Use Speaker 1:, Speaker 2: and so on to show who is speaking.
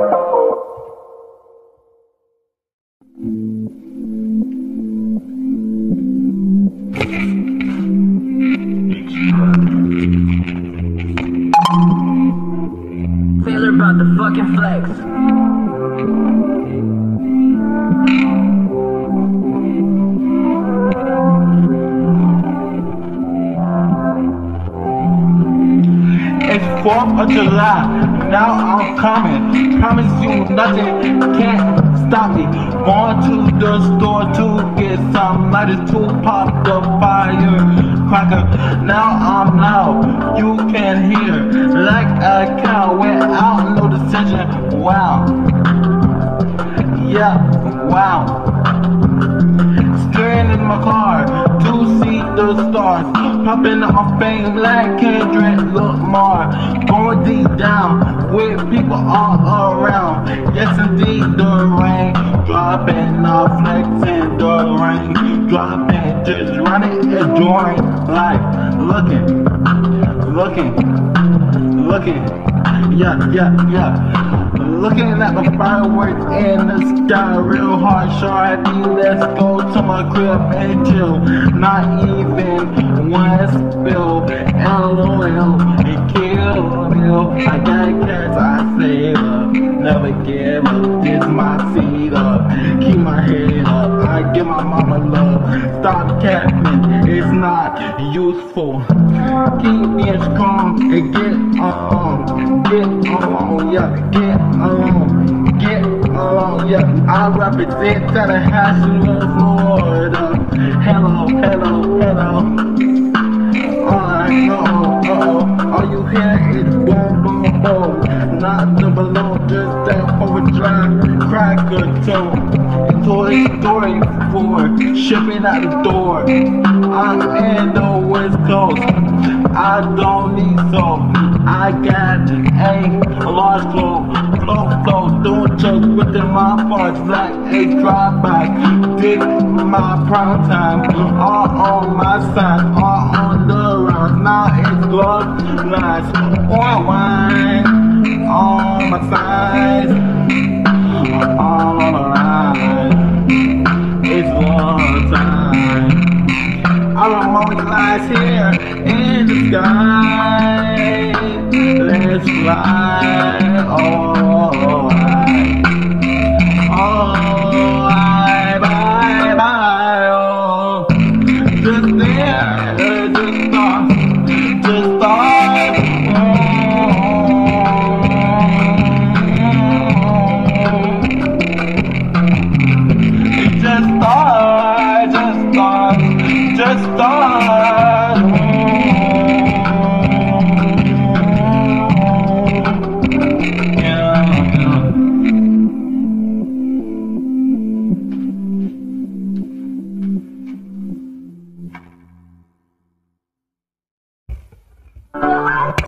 Speaker 1: Taylor about the fucking flex.
Speaker 2: 4th of July. Now I'm coming. Promise you nothing can't stop me. Going to the store to get some lighters to pop the firecracker. Now I'm loud. You can hear like a cow without no decision. Wow. Yeah, wow. Staring in my car to see the stars. Popping off fame like Kendrick Lamar. Going deep down with people all around. Yes, indeed, the rain. Dropping off, flexing the rain. Dropping, just running, enjoying life. Looking, looking, looking. Yeah, yeah, yeah. Looking at the fireworks in the sky real hard, shawty. Let's go to my crib and chill. Not even one spill. LOL, and kill Bill. I got cats, I save up. Never give up. This my seed up. Keep my head up. I give my mama love. Stop capping. It's not useful. Keep being strong and get on. Get on, yeah. Get on. Get on, yeah. I represent Tallahassee, Florida. Hello, hello, hello. Alright, uh-oh, uh-oh. All you hear is boom, boom, boom. Not the balloon, just that overdrive cracker tune. Toy Story 4, shipping out the door. I'm in the West Coast. I don't need soap. I got a lost flow, flow, flow, doing chokes within my bars black a drive back, Dig my prime time, all on my side, all on the rounds, now it's glove lines, or wine, on my sides, all on the line, it's one time. I'm a moment lies here in the sky bye, bye, oh. Just die just die just die Oh. Just just just.